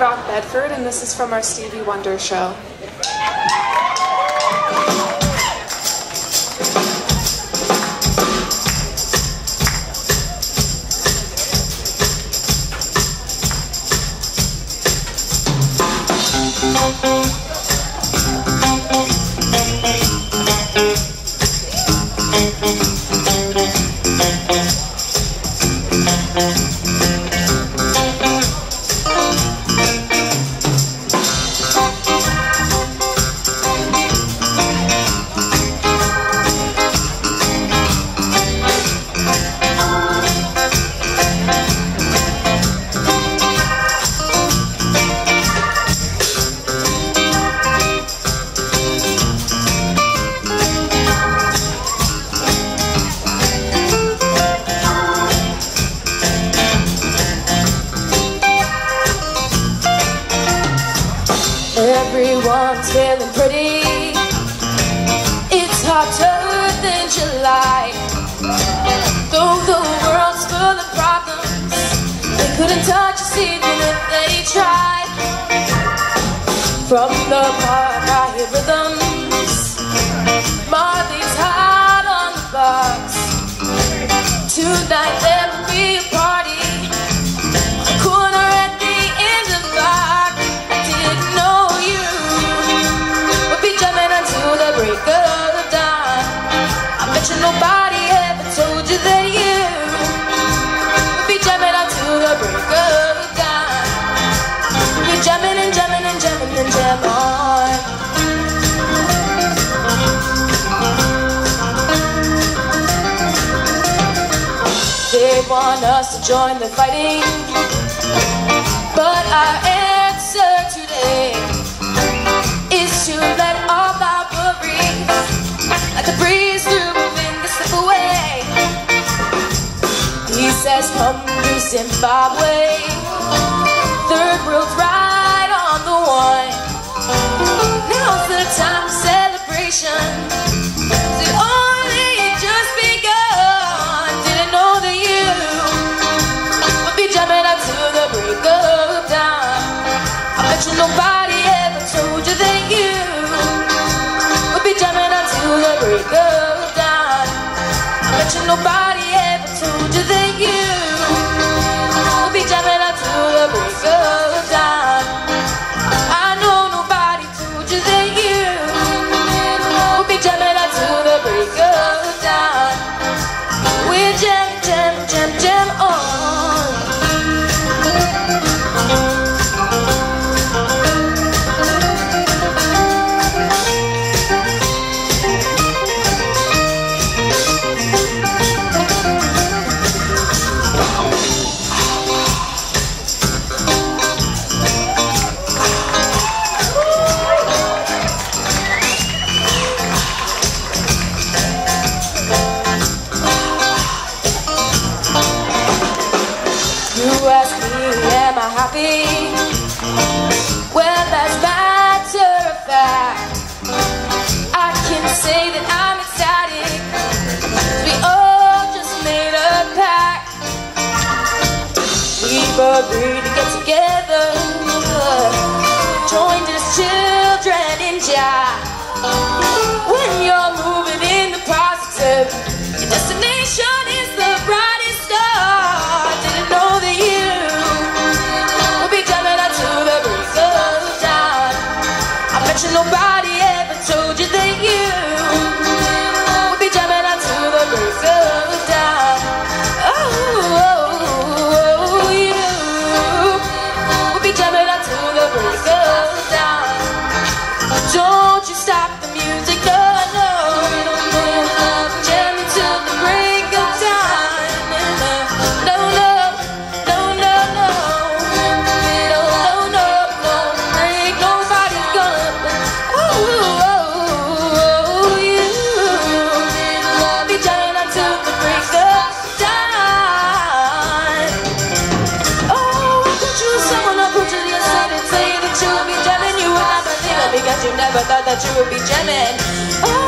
Rock Bedford, and this is from our Stevie Wonder show. Everyone's even if they tried. From the park, I hear rhythms. Marley's hot on the box. Tonight there'll be a party. Want us to join the fighting, but our answer today is to let all our worries, like a breeze through a wind, slip away. He says, "Come to Zimbabwe, third world's right on the one. Now's the time for celebration." Happy? Well, as a matter of fact, I can say that I'm ecstatic. We all just made a pact. We've agreed to get together, joined as children in Jah. When you're moving in the positive, your destination ever told you that you because you never thought that you would be jamming. Oh,